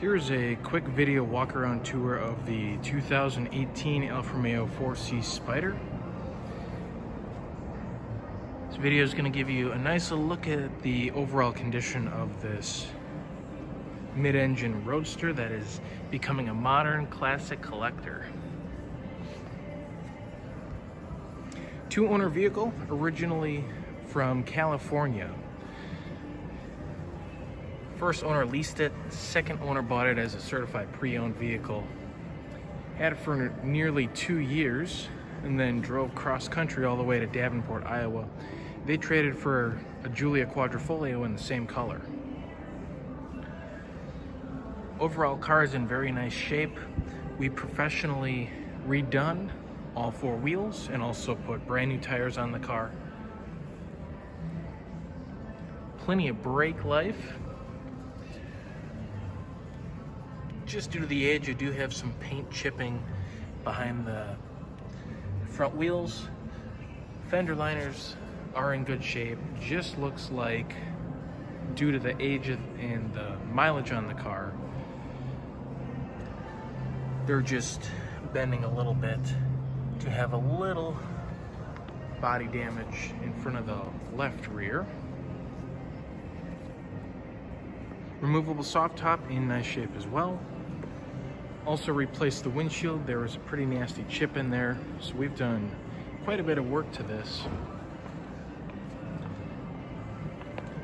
Here's a quick video walk around tour of the 2018 Alfa Romeo 4C Spider. This video is going to give you a nice look at the overall condition of this mid-engine roadster that is becoming a modern classic collector. Two-owner vehicle, originally from California. First owner leased it, second owner bought it as a certified pre-owned vehicle. Had it for nearly two years and then drove cross country all the way to Davenport, Iowa. They traded for a Giulia Quadrifoglio in the same color. Overall car is in very nice shape. We professionally redone all four wheels and also put brand new tires on the car. Plenty of brake life. Just due to the age, you do have some paint chipping behind the front wheels. Fender liners are in good shape. Just looks like due to the age and the mileage on the car, they're just bending a little bit to have a little body damage in front of the left rear. Removable soft top in nice shape as well. Also replaced the windshield. There was a pretty nasty chip in there. So we've done quite a bit of work to this.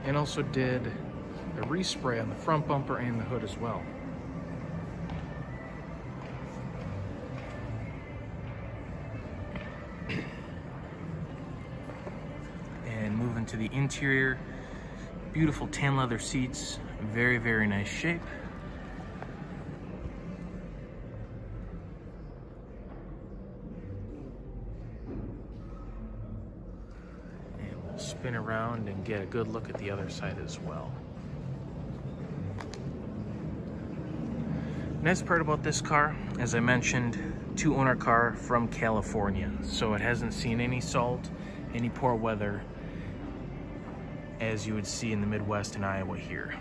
And also did a respray on the front bumper and the hood as well. and moving to the interior. Beautiful tan leather seats, very, very nice shape. And we'll spin around and get a good look at the other side as well. Nice part about this car, as I mentioned, two owner car from California. So it hasn't seen any salt, any poor weather, as you would see in the Midwest and Iowa here.